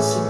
Senhor.